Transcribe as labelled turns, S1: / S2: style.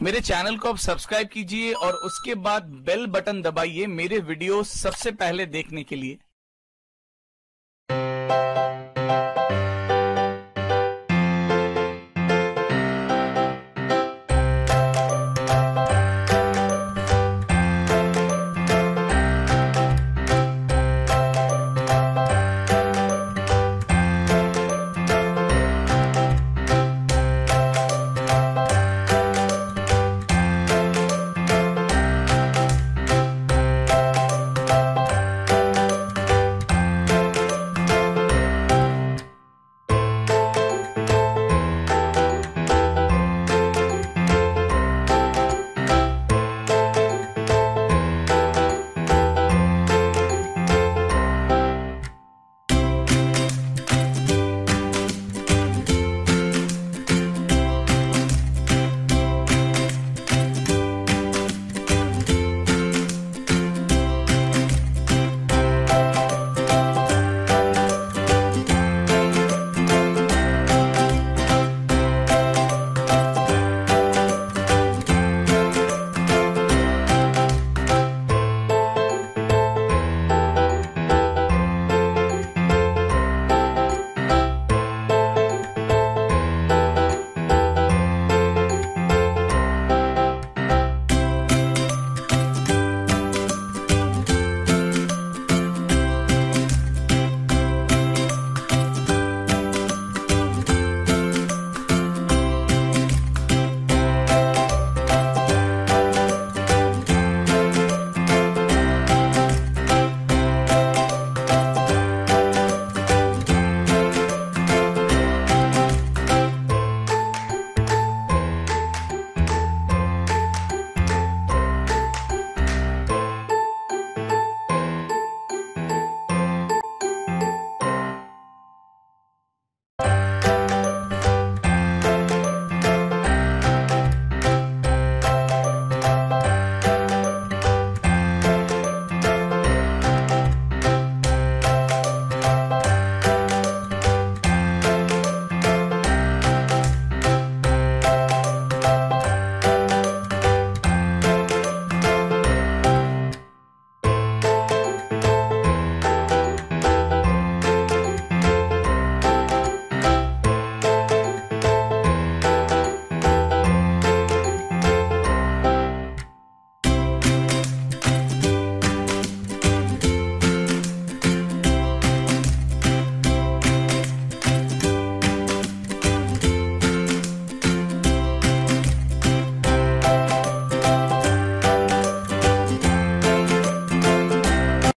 S1: मेरे चैनल को आप सब्सक्राइब कीजिए और उसके बाद बेल बटन दबाइए मेरे वीडियो सबसे पहले देखने के लिए।